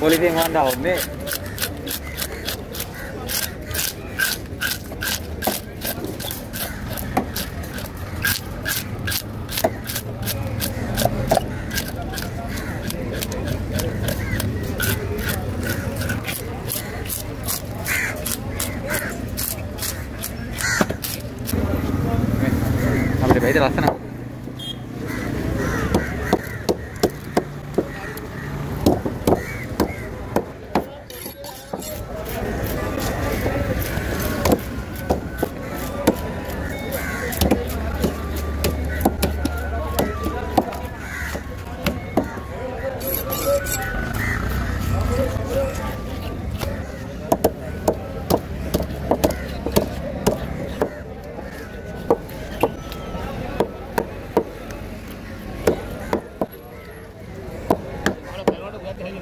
පොලිසියෙන් වන්ද හොන්නේ අපිට බයිද ලස්සන